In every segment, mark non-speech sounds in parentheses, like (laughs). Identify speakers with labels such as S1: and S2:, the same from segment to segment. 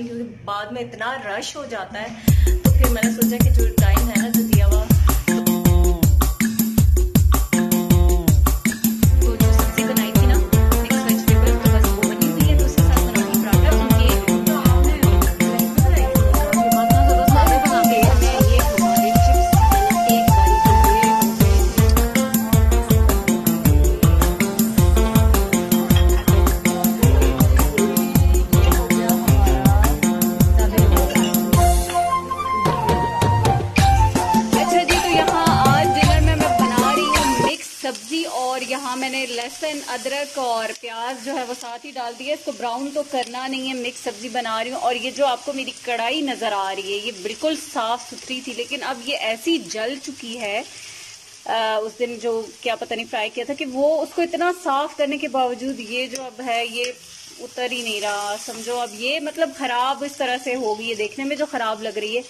S1: क्योंकि बाद में इतना रश हो जाता है तो फिर मैंने सोचा कि जो टाइम है ना, जो लहसुन अदरक और प्याज जो है वो साथ ही डाल दिया इसको ब्राउन तो करना नहीं है मिक्स सब्ज़ी बना रही हूँ और ये जो आपको मेरी कढ़ाई नज़र आ रही है ये बिल्कुल साफ़ सुथरी थी लेकिन अब ये ऐसी जल चुकी है आ, उस दिन जो क्या पता नहीं फ्राई किया था कि वो उसको इतना साफ़ करने के बावजूद ये जो अब है ये उतर ही नहीं रहा। समझो अब ये मतलब खराब इस तरह से हो गई है देखने में जो खराब लग रही है।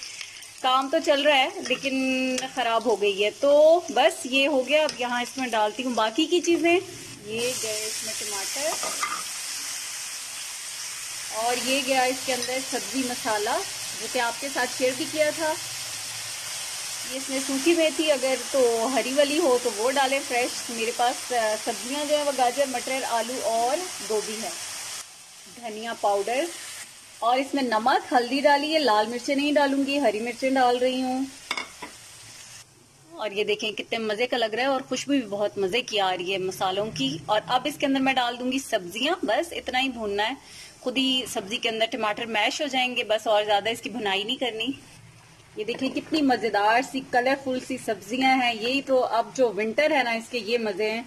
S1: काम तो चल रहा है लेकिन खराब हो गई है। तो बस ये हो गया अब यहाँ इसमें डालती हूँ बाकी की चीज़ें। ये गए इसमें टमाटर। और ये गया इसके अंदर सब्ज़ी मसाला, जो कि आपके साथ शेयर भी किया था। ये इसमें सूखी मेथी अगर तो हरी वाली हो तो वो डालें फ्रेश। मेरे पास सब्ज़ियाँ जो है वो गाजर, मटर, आलू और गोभी है। धनिया पाउडर। और इसमें नमक, हल्दी डाली है लाल मिर्चें नहीं डालूँगी, हरी मिर्चें डाल रही हूँ। और ये देखें कितने मज़े का लग रहा है और खुशबू भी बहुत मज़े की आ रही है मसालों की। और अब इसके अंदर मैं डाल दूँगी सब्ज़ियाँ। बस इतना ही भूनना है। खुद ही सब्ज़ी के अंदर टमाटर मैश हो जाएँगे, बस और ज़्यादा इसकी भुनाई नहीं करनी। ये देखिए कितनी मज़ेदार सी कलरफुल सी सब्ज़ियाँ हैं। यही तो अब जो विंटर है ना, इसके ये मज़े हैं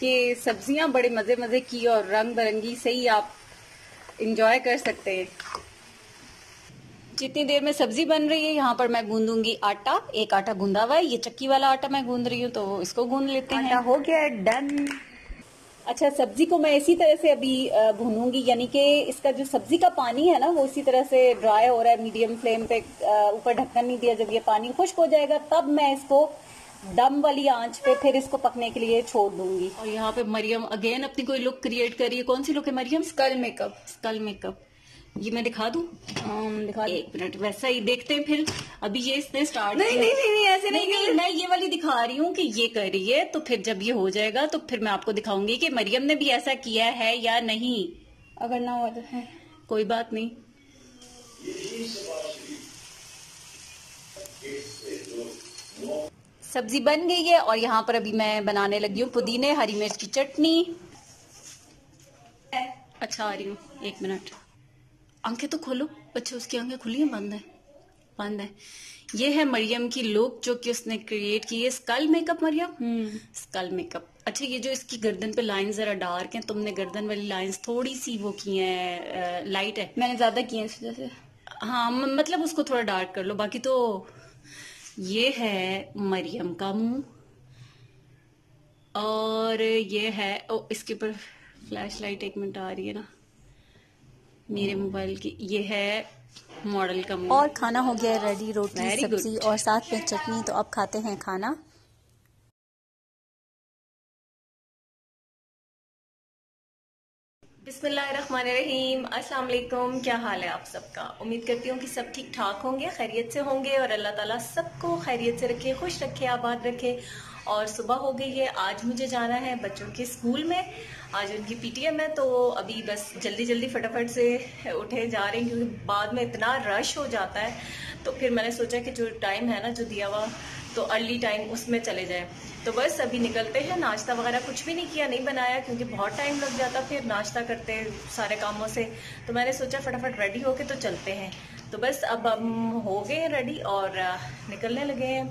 S1: कि सब्ज़ियाँ बड़े मज़े मज़े की और रंग बिरंगी सही आप इंजॉय कर सकते हैं। जितनी देर में सब्ज़ी बन रही है यहाँ पर मैं गूंदूँगी आटा। एक आटा गूंदा हुआ है ये चक्की वाला आटा मैं गूंद रही हूँ तो इसको गूंद लेते हैं। आटा हो गया डन। अच्छा सब्ज़ी को मैं इसी तरह से अभी भूनूँगी यानी कि इसका जो सब्ज़ी का पानी है ना वो इसी तरह से ड्राई हो रहा है मीडियम फ्लेम पे ऊपर ढक्कन नहीं दिया जब ये पानी खुश्क हो जाएगा तब मैं इसको दम वाली आँच पे फिर इसको पकने के लिए छोड़ दूँगी। और यहाँ पे मरियम अगेन अपनी कोई लुक क्रिएट कर रही है? कौन सी लुक है Maryam? Skull makeup skull makeup ये मैं दिखा दूँ?
S2: दिखा
S1: एक मिनट वैसा ही देखते हैं फिर। अभी ये इसने स्टार्ट
S2: नहीं, नहीं, नहीं, नहीं, ऐसे नहीं,
S1: नहीं नहीं मैं ये वाली दिखा रही हूँ कि ये कर रही है तो फिर जब ये हो जाएगा तो फिर मैं आपको दिखाऊँगी कि मरियम ने भी ऐसा किया है या नहीं।
S2: अगर ना हुआ तो है।
S1: कोई बात नहीं। सब्ज़ी बन गई है और यहाँ पर अभी मैं बनाने लगी हूँ पुदीने हरी मिर्च की चटनी। अच्छा आ रही हूँ। एक मिनट। आँखें तो खोलो। अच्छा उसकी आँखें खुली हैं बंद है। बंद है। ये है मरियम की लुक जो कि उसने क्रिएट की। है skull makeup Maryam? Skull makeup अच्छा ये जो इसकी गर्दन पे लाइन जरा डार्क है तुमने गर्दन वाली लाइंस थोड़ी सी वो की हैं लाइट है।
S2: मैंने ज़्यादा किए इस वजह से।
S1: हाँ मतलब उसको थोड़ा डार्क कर लो। बाकी तो ये है मरियम का मुँह। और ये है ओ इसके ऊपर फ्लैश लाइट एक मिनट आ रही है ना। मेरे मोबाइल की ये है मॉडल का
S2: और खाना हो गया रेडी रोटी सब्ज़ी और साथ में चटनी तो अब खाते हैं खाना।
S1: बिस्मिल्लाहिर्रहमानिर्रहीम अस्सलाम वालेकुम क्या हाल है आप सबका? उम्मीद करती हूँ कि सब ठीक ठाक होंगे खैरियत से होंगे और अल्लाह ताला सबको खैरियत से रखे खुश रखे आबाद रखे। और सुबह हो गई है आज मुझे जाना है बच्चों के स्कूल में। आज उनकी पीटीएम है तो अभी बस जल्दी जल्दी फटाफट से उठे जा रहे हैं, क्योंकि बाद में इतना रश हो जाता है। तो फिर मैंने सोचा कि जो टाइम है ना, जो दिया हुआ तो अर्ली टाइम उसमें चले जाए। तो बस अभी निकलते हैं, नाश्ता वगैरह कुछ भी नहीं किया, नहीं बनाया, क्योंकि बहुत टाइम लग जाता, फिर नाश्ता करते सारे कामों से। तो मैंने सोचा फटाफट रेडी होके तो चलते हैं। तो बस अब हम हो गए हैं रेडी और निकलने लगे हैं।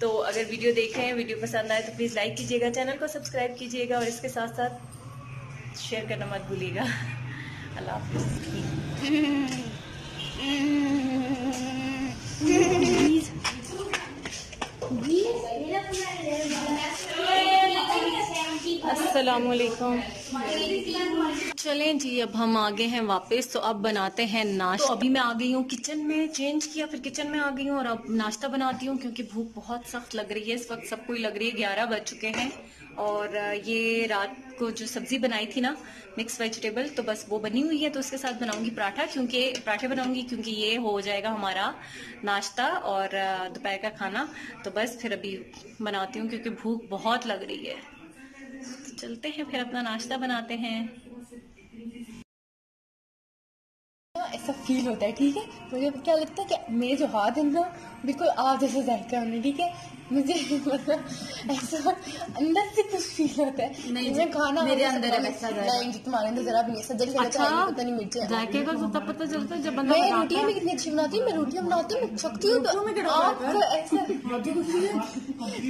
S1: तो अगर वीडियो देख रहे हैं वीडियो पसंद आए तो प्लीज़ लाइक कीजिएगा चैनल को सब्सक्राइब कीजिएगा और इसके साथ साथ शेयर करना मत भूलिएगा। अल्लाह हाफिज़। (laughs) (laughs) चलें जी, अब हम आ गए हैं वापस तो अब बनाते हैं नाश्ता। तो अभी मैं आ गई हूँ किचन में चेंज किया, फिर किचन में आ गई हूँ और अब नाश्ता बनाती हूँ क्योंकि भूख बहुत सख्त लग रही है। इस वक्त सबको लग रही है, ग्यारह बज चुके हैं
S3: और ये रात को जो सब्ज़ी बनाई थी ना मिक्स वेजिटेबल तो बस वो बनी हुई है तो उसके साथ बनाऊँगी पराठा, क्योंकि पराठे बनाऊँगी क्योंकि ये हो जाएगा हमारा नाश्ता और दोपहर का खाना। तो बस फिर अभी बनाती हूँ क्योंकि भूख बहुत लग रही है। चलते हैं, फिर अपना नाश्ता बनाते हैं।
S4: ऐसा फील होता है, ठीक है? मुझे क्या लगता है कि मेरे जो हाथ है ना बिल्कुल आप जैसे जायका होने ठीक है? मुझे (laughs) मतलब ऐसा अंदर से कुछ फील होता है। नहीं मैं खाना
S2: मेरे अंदर है वैसा
S4: नहीं। अंदर जरा भी नहीं सज्जन से अच्छा पता नहीं मिर्चे
S2: जायके का तो तब पता चलता है जब बंदा
S4: मैं रोटियाँ भी कितनी अच्छी बनाती हूँ मैं रोटियाँ बनाती हूँ मैं छकती हूँ तो आपको ऐसा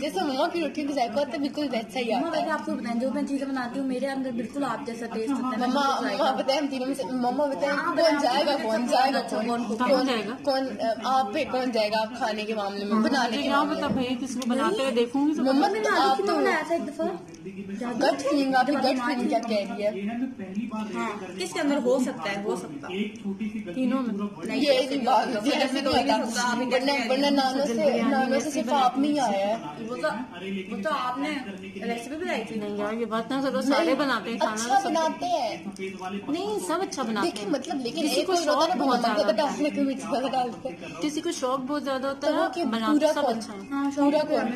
S4: जैसे मम्मा की रोटियों की जायका होता है बिल्कुल वैसा ही आता है।
S2: आपको बताएँ जो मैं चीज़ें बनाती हूँ मेरे अंदर बिल्कुल आप जैसा टेस्ट होता है
S4: मम्मा मम्मा बताए हम तीनों में से मम्मा बताए कौन जाएगा कौन जाएगा कौन कौन कौन आप पे कौन जाएगा आप खाने के मामले में बनाने के मामले में।
S2: भैया किसी को बनाते हुए देखूँगी तो
S4: मम्मा ने आप तो
S2: बनाया था एक दफ़ा?
S4: गट फीलिंग आपकी गट फीलिंग क्या कह रही है?
S2: किसके अंदर हो सकता है हो सकता। है तीनों में।
S4: ये इसी बात में तो होता वरना नानों से नानों से सिर्फ़ आप नहीं आया है।
S2: वो तो वो तो आपने रेसिपी बनाई थी। नहीं यार ये बात ना करो सारे बनाते हैं खाना
S4: अच्छा बनाते हैं।
S2: नहीं सब अच्छा बनाते
S4: देखिए
S2: हैं।
S4: मतलब लेकिन
S2: किसी को शौक
S4: होता है ना
S2: बहुत
S4: ज़्यादा को मिर्च ज़्यादा डालते हैं।
S2: किसी को शौक बहुत ज़्यादा होता
S4: तो
S2: है
S4: पूरा
S2: सब अच्छा है।
S4: हाँ पूरा कौन?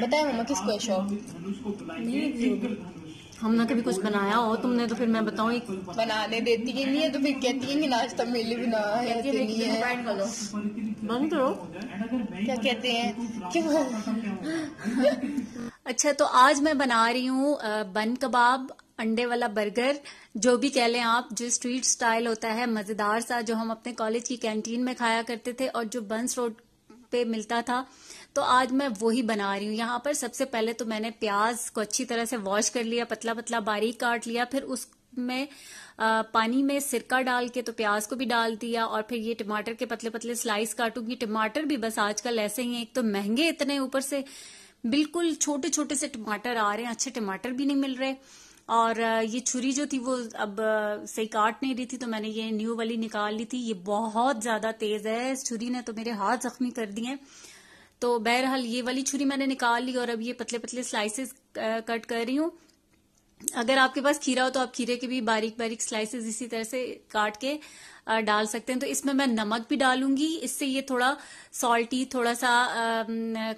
S4: बताए मम्मा किसको है शौक
S2: हमने कभी कुछ बनाया हो तुमने तो फिर मैं बताऊँ
S4: बनाने देती ही नहीं है तो फिर कहती है कि नाश्ता मेरे लिए भी ना है ऐसे नहीं है।
S2: बंद करो।
S4: क्या कहते हैं? क्यों? (laughs)
S2: अच्छा तो आज मैं बना रही हूँ बन कबाब अंडे वाला बर्गर जो भी कह लें आप जो स्ट्रीट स्टाइल होता है मज़ेदार सा जो हम अपने कॉलेज की कैंटीन में खाया करते थे और जो बंस रोड पे मिलता था तो आज मैं वही बना रही हूँ। यहाँ पर सबसे पहले तो मैंने प्याज को अच्छी तरह से वॉश कर लिया पतला पतला बारीक काट लिया फिर उसमें अ, पानी में सिरका डाल के तो प्याज को भी डाल दिया और फिर ये टमाटर के पतले पतले स्लाइस काटूँगी। टमाटर भी बस आजकल ऐसे ही हैं एक तो महँगे इतने ऊपर से बिल्कुल छोटे छोटे से टमाटर आ रहे हैं अच्छे टमाटर भी नहीं मिल रहे। और ये छुरी जो थी वो अब सही काट नहीं रही थी तो मैंने ये न्यू वाली निकाल ली थी। ये बहुत ज़्यादा तेज है छुरी ने तो मेरे हाथ जख्मी कर दिए हैं। तो बहरहाल ये वाली छुरी मैंने निकाल ली और अब ये पतले पतले स्लाइसेस कट कर रही हूँ। अगर आपके पास खीरा हो तो आप खीरे के भी बारीक बारीक स्लाइसेस इसी तरह से काट के डाल सकते हैं। तो इसमें मैं नमक भी डालूँगी। इससे ये थोड़ा सॉल्टी थोड़ा सा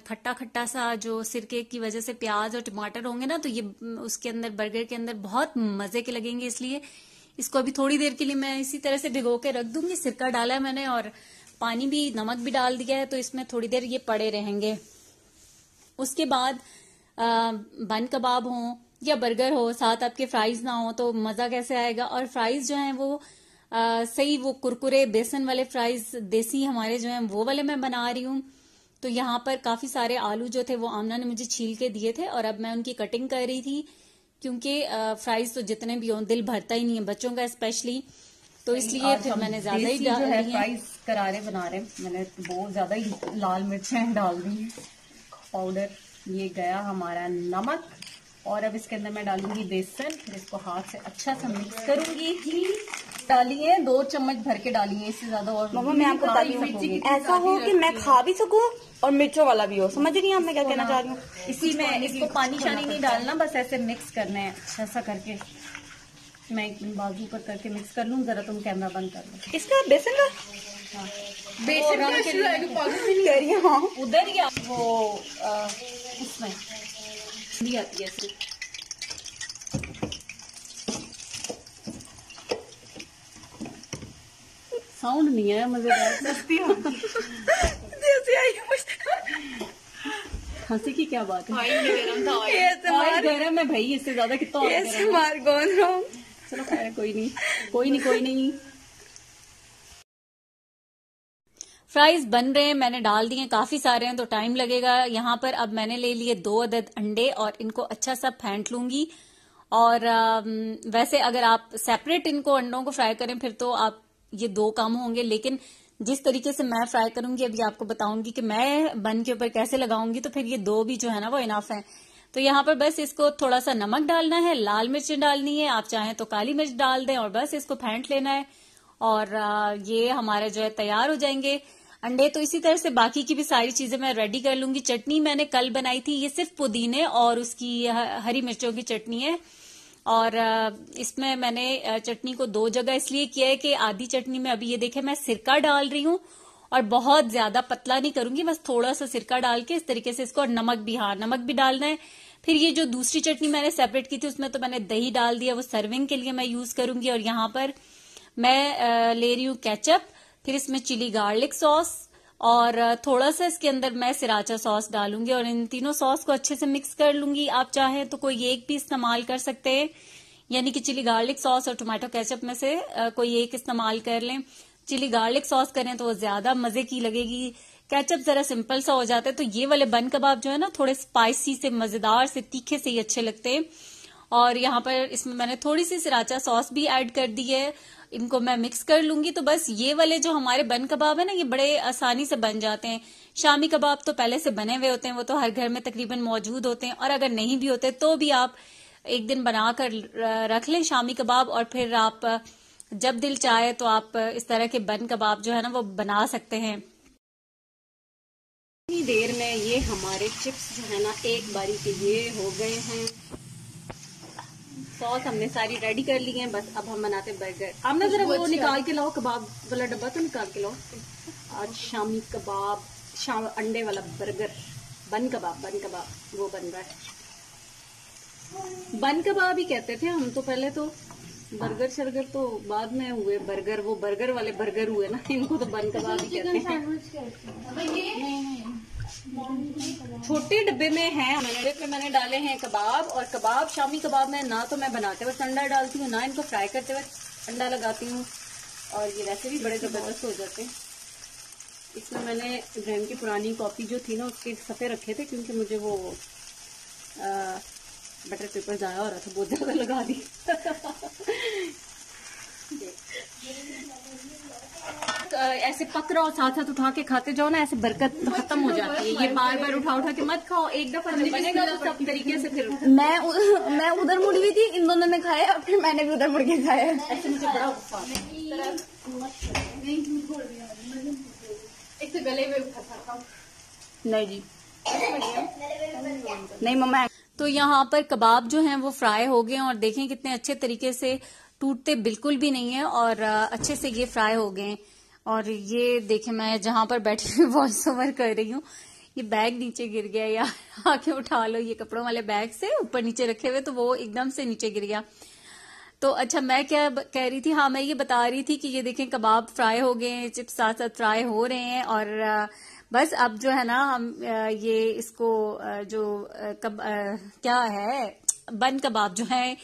S2: खट्टा खट्टा सा जो सिरके की वजह से प्याज और टमाटर होंगे ना तो ये उसके अंदर, बर्गर के अंदर बहुत मज़े के लगेंगे इसलिए। इसको अभी थोड़ी देर के लिए मैं इसी तरह से भिगो के रख दूँगी। सिरका डाला है मैंने और पानी भी नमक भी डाल दिया है तो इसमें थोड़ी देर ये पड़े रहेंगे। उसके बाद बन कबाब हो या बर्गर हो साथ आपके फ्राइज ना हो तो मज़ा कैसे आएगा? और फ्राइज जो है वो अ, सही वो कुरकुरे बेसन वाले फ्राइज देसी हमारे जो हैं वो वाले मैं बना रही हूँ। तो यहाँ पर काफ़ी सारे आलू जो थे वो आमना ने मुझे छील के दिए थे और अब मैं उनकी कटिंग कर रही थी क्योंकि फ्राइज तो जितने भी हों दिल भरता ही नहीं है बच्चों का स्पेशली तो इसलिए फिर मैंने ज़्यादा ही डाल दी हैं।
S1: फ्राइज करारे बना रहे हैं। मैंने बहुत ज़्यादा ही लाल मिर्चें डाल दी हैं। पाउडर ये गया हमारा नमक। और अब इसके अंदर मैं डालूँगी बेसन। फिर इसको हाथ से अच्छा सा मिक्स करूँगी। डालिए दो चम्मच भर के डालिए। इससे ज़्यादा और
S5: मामा मैं आपको
S1: खा
S5: बताती
S1: नहीं
S5: हूँ
S1: सकोगे।
S5: ऐसा हो कि मैं खा भी सकूँ और मिर्चों वाला भी हो। समझ रही हैं आप मैं क्या कहना चाह रही हूँ।
S1: इसी में इसको पानी शानी नहीं डालना बस ऐसे मिक्स करना है अच्छा सा करके। मैं एक बाजू पर करके मिक्स कर लूँ जरा तुम कैमरा बंद कर लो।
S5: इसका बेसन का?
S1: बेसन के लिए
S5: हूँ हाँ।
S1: उधर या वो उसमें। भी आती है सिर्फ़ साउंड नहीं है मज़ेदार
S5: जैसे
S1: हँसी की क्या बात है? गरम है भाई इससे ज़्यादा कितना चलो खैर कोई नहीं। कोई नहीं कोई नहीं।
S2: फ्राइज बन रहे हैं, मैंने डाल दिए, काफ़ी सारे हैं तो टाइम लगेगा। यहाँ पर अब मैंने ले लिए दो अदद अंडे और इनको अच्छा सा फेंट लूँगी। और वैसे अगर आप सेपरेट इनको अंडों को फ्राई करें, फिर तो आप, ये दो कम होंगे। लेकिन जिस तरीके से मैं फ्राई करूँगी, अभी आपको बताऊँगी कि मैं बन के ऊपर कैसे लगाऊँगी तो फिर ये दो भी जो है ना, वो इनाफ है। तो यहाँ पर बस इसको थोड़ा सा नमक डालना है, लाल मिर्च डालनी है, आप चाहें तो काली मिर्च डाल दें और बस इसको फेंट लेना है। और ये हमारे जो है तैयार हो जाएँगे। अंडे तो इसी तरह से बाकी की भी सारी चीज़ें मैं रेडी कर लूँगी। चटनी मैंने कल बनाई थी, ये सिर्फ़ पुदीने और उसकी हरी मिर्चों की चटनी है। और इसमें मैंने चटनी को दो जगह इसलिए किया है कि आधी चटनी में अभी ये देखे, मैं सिरका डाल रही हूँ और बहुत ज़्यादा पतला नहीं करूँगी, बस थोड़ा सा सिरका डाल के इस तरीके से इसको और नमक भी हाँ नमक भी डालना है। फिर ये जो दूसरी चटनी मैंने सेपरेट की थी, उसमें तो मैंने दही डाल दिया, वो सर्विंग के लिए मैं यूज़ करूँगी। और यहाँ पर मैं ले रही हूँ केचप फिर इसमें चिली गार्लिक सॉस और थोड़ा सा इसके अंदर मैं सिराचा सॉस डालूँगी और इन तीनों सॉस को अच्छे से मिक्स कर लूँगी। आप चाहें तो कोई एक भी इस्तेमाल कर सकते हैं। यानी कि चिली गार्लिक सॉस और टोमेटो केचप में से कोई एक इस्तेमाल कर लें। चिली गार्लिक सॉस करें तो वो ज़्यादा मज़े की लगेगी। केचप जरा सिंपल सा हो जाता है तो ये वाले बन कबाब जो है ना, थोड़े स्पाइसी से, मज़ेदार से, तीखे से ही अच्छे लगते हैं। और यहाँ पर इसमें मैंने थोड़ी सी सिराचा सॉस भी ऐड कर दी है। इनको मैं मिक्स कर लूँगी। तो बस ये वाले जो हमारे बन कबाब है ना, ये बड़े आसानी से बन जाते हैं। शामी कबाब तो पहले से बने हुए होते हैं, वो तो हर घर में तकरीबन मौजूद होते हैं। और अगर नहीं भी होते तो भी आप एक दिन बना कर रख लें शामी कबाब और फिर आप, जब दिल चाहे तो आप इस तरह के बन कबाब जो है ना, वो बना सकते हैं।
S1: इतनी देर में ये हमारे चिप्स जो है ना, एक बारी के ये हो गए हैं। सॉस हमने सारी रेडी कर ली है बस अब हम बनाते हैं बर्गर अब ना जरा वो निकाल के लाओ कबाब वाला डब्बा तो निकाल के लाओ। आज शामी कबाब शाम अंडे वाला बर्गर बन कबाब बन कबाब वो बन रहा है। बन कबाब ही कहते थे हम तो पहले तो। बर्गर शर्गर तो बाद में हुए। बर्गर वो बर्गर वाले बर्गर हुए ना इनको तो बन कबाब ही कहते हैं। छोटे डब्बे में है मैंने पे मैंने डाले हैं कबाब और कबाब शामी कबाब में ना तो मैं बनाते वक्त अंडा डालती हूँ ना इनको फ्राई करते वक्त अंडा लगाती हूँ। और ये वैसे भी बड़े ज़बरदस्त हो जाते हैं। इसमें मैंने इब्राहिम की पुरानी कॉपी जो थी ना उसके सफ़े रखे थे क्योंकि मुझे वो आ, बटर पेपर जाया हो रहा था बहुत ज़्यादा लगा दी। (laughs) ऐसे पक रहा हो साथ साथ उठा के खाते जाओ ना ऐसे बरकत खत्म हो जाती है। ये बार बार उठा उठा के मत खाओ एक दफ़ा बनेगा तो सब तरीके से फिर
S5: मैं मैं उधर मुड़ हुई थी इन दोनों ने खाया और फिर मैंने भी उधर मुड़ के खाया।
S1: ऐसे मुझे बड़ा गुस्सा
S4: एक तो गले में
S5: नहीं जी। नहीं मम्मा
S2: तो यहाँ पर कबाब जो हैं वो फ्राई हो गए और देखें कितने अच्छे तरीके से टूटते बिल्कुल भी नहीं है और अच्छे से ये फ्राई हो गए और ये देखे मैं जहाँ पर बैठी हुई (laughs) वॉइस ओवर कर रही हूँ, ये बैग नीचे गिर गया या (laughs) आके उठा लो, ये कपड़ों वाले बैग से ऊपर नीचे रखे हुए तो वो एकदम से नीचे गिर गया। तो अच्छा मैं क्या कह रही थी? हाँ मैं ये बता रही थी कि ये देखें कबाब फ्राई हो गए हैं चिप्स साथ साथ फ्राई हो रहे हैं और बस अब जो है ना, हम ये इसको जो कब क्या है बन कबाब जो है,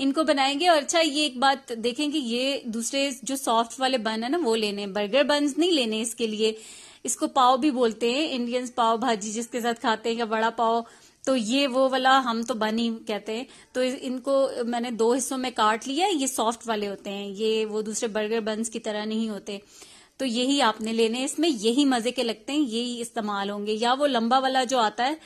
S2: इनको बनाएँगे। और अच्छा ये एक बात देखेंगे ये दूसरे जो सॉफ्ट वाले बन है ना, वो लेने बर्गर बन्स नहीं लेने इसके लिए। इसको पाव भी बोलते हैं इंडियंस पाव भाजी जिसके साथ खाते हैं, या बड़ा पाव। तो ये वो वाला हम तो बन ही कहते हैं। तो इनको मैंने दो हिस्सों में काट लिया, ये सॉफ्ट वाले होते हैं। ये वो दूसरे बर्गर बन्स की तरह नहीं होते। तो यही आपने लेने इसमें यही मज़े के लगते हैं, यही इस्तेमाल होंगे। या वो लंबा वाला जो आता है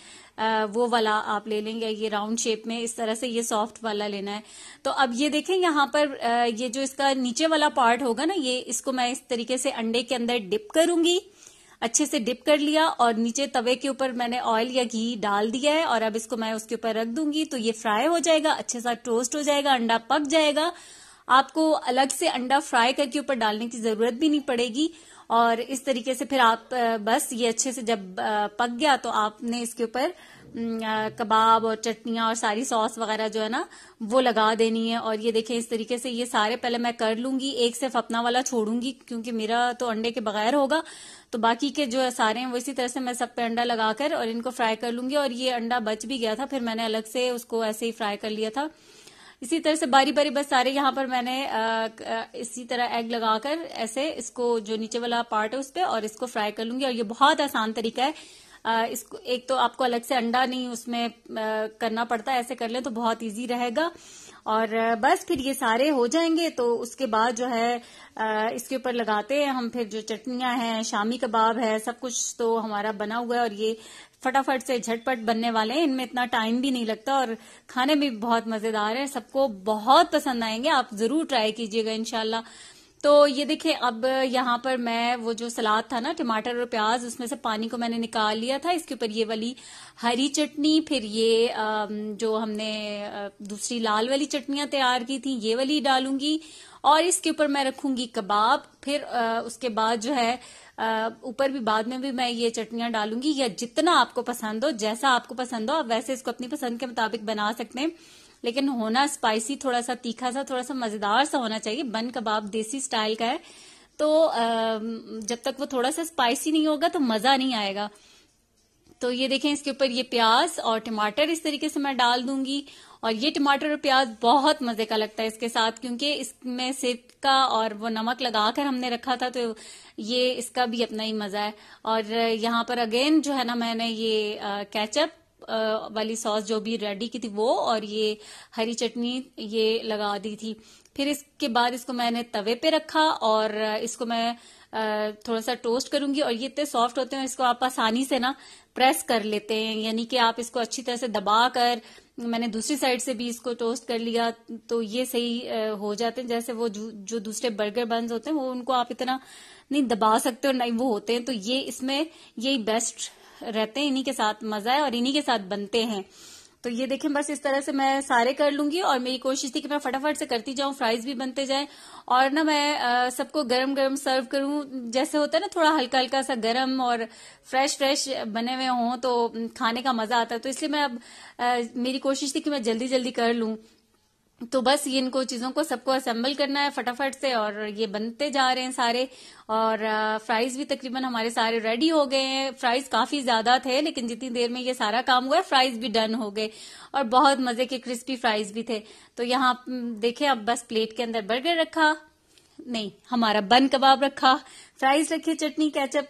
S2: वो वाला आप ले लेंगे, ये राउंड शेप में इस तरह से ये सॉफ्ट वाला लेना है। तो अब ये देखें, यहाँ पर ये जो इसका नीचे वाला पार्ट होगा ना, ये इसको मैं इस तरीके से अंडे के अंदर डिप करूँगी। अच्छे से डिप कर लिया और नीचे तवे के ऊपर मैंने ऑयल या घी डाल दिया है और अब इसको मैं उसके ऊपर रख दूँगी तो ये फ्राई हो जाएगा, अच्छे सा टोस्ट हो जाएगा, अंडा पक जाएगा। आपको अलग से अंडा फ्राई करके ऊपर डालने की ज़रूरत भी नहीं पड़ेगी। और इस तरीके से फिर आप बस ये अच्छे से जब पक गया तो आपने इसके ऊपर कबाब और चटनियाँ और सारी सॉस वगैरह जो है ना, वो लगा देनी है। और ये देखें, इस तरीके से ये सारे पहले मैं कर लूँगी, एक सिर्फ़ अपना वाला छोड़ूँगी, क्योंकि मेरा तो अंडे के बगैर होगा। तो बाकी के जो सारे हैं, वो इसी तरह से मैं सब पे अंडा लगाकर और इनको फ्राई कर लूँगी। और ये अंडा बच भी गया था, फिर मैंने अलग से उसको ऐसे ही फ्राई कर लिया था। इसी तरह से बारी बारी बस सारे यहाँ पर मैंने इसी तरह एग लगाकर ऐसे इसको जो नीचे वाला पार्ट है उस पर और इसको फ्राई कर लूँगी। और ये बहुत आसान तरीका है। इसको, एक तो आपको अलग से अंडा नहीं उसमें करना पड़ता है, ऐसे कर ले तो बहुत ईजी रहेगा। और बस फिर ये सारे हो जाएँगे तो उसके बाद जो है इसके ऊपर लगाते हैं हम फिर जो चटनियाँ हैं, शामी कबाब है, सब कुछ तो हमारा बना हुआ है और ये फटाफट से झटपट बनने वाले हैं। इनमें इतना टाइम भी नहीं लगता और खाने में भी बहुत मज़ेदार है। सबको बहुत पसंद आएँगे, आप ज़रूर ट्राई कीजिएगा इनशाला तो ये देखिए, अब यहाँ पर मैं वो जो सलाद था ना, टमाटर और प्याज, उसमें से पानी को मैंने निकाल लिया था। इसके ऊपर ये वाली हरी चटनी, फिर ये जो हमने दूसरी लाल वाली चटनियाँ तैयार की थी, ये वाली डालूँगी। और इसके ऊपर मैं रखूँगी कबाब। फिर उसके बाद जो है ऊपर भी, बाद में भी मैं ये चटनियाँ डालूँगी। या जितना आपको पसंद हो, जैसा आपको पसंद हो, आप वैसे इसको अपनी पसंद के मुताबिक बना सकते हैं। लेकिन होना स्पाइसी थोड़ा सा तीखा सा थोड़ा सा मज़ेदार सा होना चाहिए। बन कबाब देसी स्टाइल का है। तो जब तक वो थोड़ा सा स्पाइसी नहीं होगा तो मज़ा नहीं आएगा। तो ये देखें, इसके ऊपर ये प्याज और टमाटर इस तरीके से मैं डाल दूँगी। और ये टमाटर और प्याज बहुत मज़े का लगता है इसके साथ, क्योंकि इसमें सिरका और वो नमक लगाकर हमने रखा था तो ये इसका भी अपना ही मज़ा है। और यहाँ पर अगेन जो है ना, मैंने ये कैचअप वाली सॉस जो भी रेडी की थी वो और ये हरी चटनी ये लगा दी थी। फिर इसके बाद इसको मैंने तवे पे रखा और इसको मैं थोड़ा सा टोस्ट करूँगी और ये इतने सॉफ्ट होते हैं इसको आप आसानी से ना प्रेस कर लेते हैं यानी कि आप इसको अच्छी तरह से दबा कर मैंने दूसरी साइड से भी इसको टोस्ट कर लिया तो ये सही हो जाते हैं। जैसे वो जो, दूसरे बर्गर बंस होते हैं वो उनको आप इतना नहीं दबा सकते और नहीं वो होते हैं। तो ये इसमें यही बेस्ट रहते हैं इन्हीं के साथ मज़ा है और इन्हीं के साथ बनते हैं। तो ये देखें बस इस तरह से मैं सारे कर लूँगी और मेरी कोशिश थी कि मैं फटाफट से करती जाऊँ फ्राइज भी बनते जाए और ना मैं सबको गरम गरम सर्व करूँ। जैसे होता है ना थोड़ा हल्का हल्का सा गरम और फ्रेश फ्रेश बने हुए हों तो खाने का मज़ा आता है। तो इसलिए मैं अब आ, मेरी कोशिश थी कि मैं जल्दी जल्दी कर लूँ। तो बस ये इनको चीज़ों को सबको असेंबल करना है फटाफट से और ये बनते जा रहे हैं सारे। और फ्राइज भी तकरीबन हमारे सारे रेडी हो गए हैं। फ्राइज काफ़ी ज़्यादा थे, लेकिन जितनी देर में ये सारा काम हुआ फ्राइज भी डन हो गए और बहुत मज़े के क्रिस्पी फ्राइज भी थे। तो यहाँ देखे, अब बस प्लेट के अंदर बर्गर रखा, नहीं, हमारा बन कबाब रखा फ्राइज रखे, चटनी कैचअप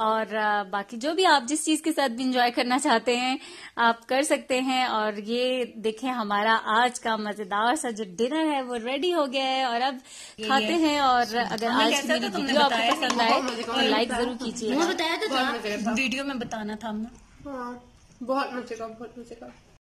S2: और बाकी जो भी आप जिस चीज़ के साथ भी इंजॉय करना चाहते हैं आप कर सकते हैं और ये देखें हमारा आज का मज़ेदार सा जो डिनर है वो रेडी हो गया है और अब खाते हैं। और अगर आज की मेरी वीडियो आपको पसंद आए तो लाइक ज़रूर कीजिए।
S3: बताया तो वीडियो में बताना था हमने।
S4: हाँ, बहुत मज़े का बहुत मज़े का